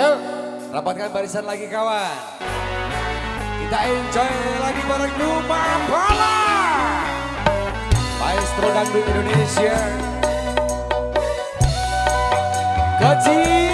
Yuk, rapatkan barisan lagi kawan. Kita enjoy lagi bareng Numa Pala. Maestro Dangdut Indonesia. Kecil.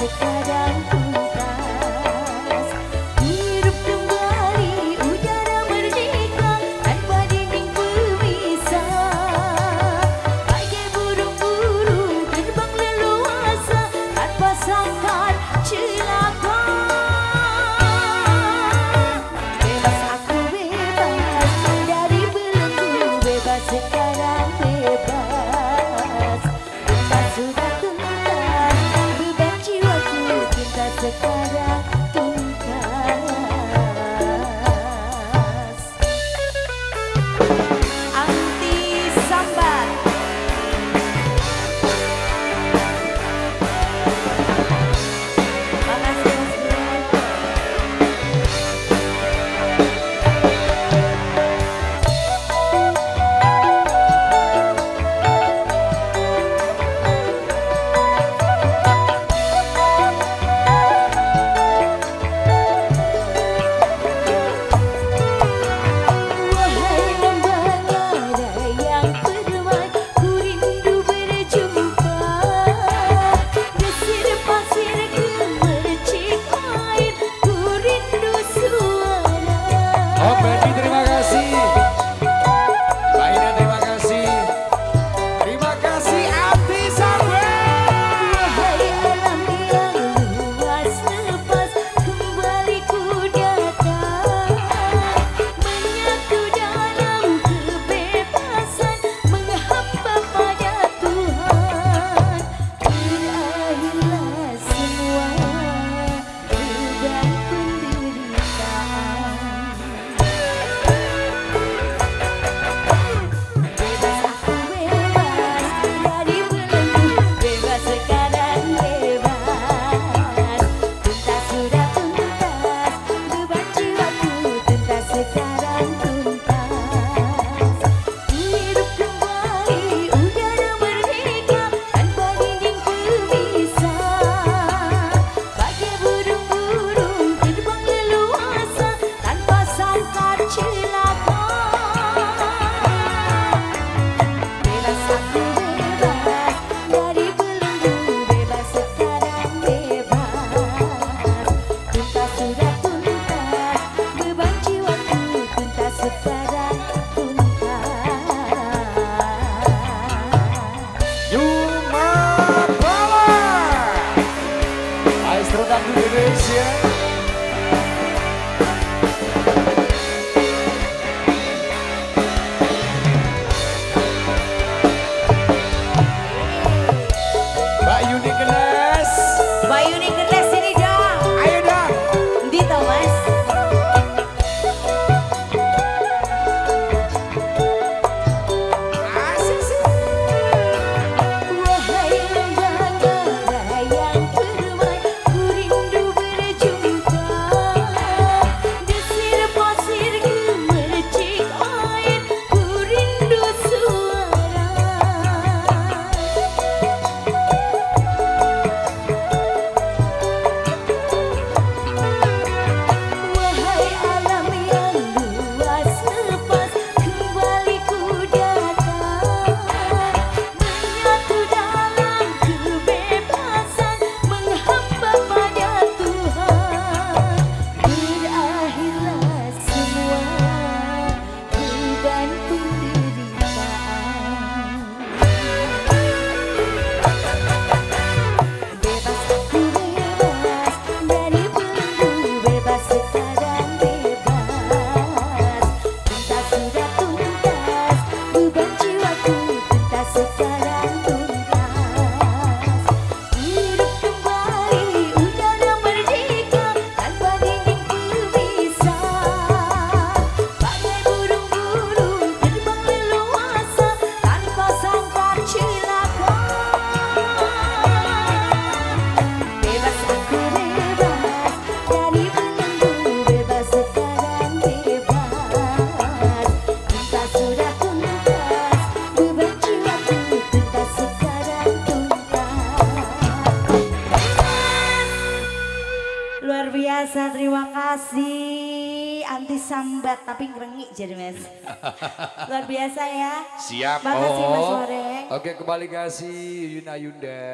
kepadamu Serentak Indonesia. Mbak Yuni Kenes Mbak Yuni Kenes luar biasa, terima kasih. Anti sambat tapi ngerengi jadi mas. luar biasa ya. Siap. Makasih oh. mas Oke kembali kasih Yuna Yunda.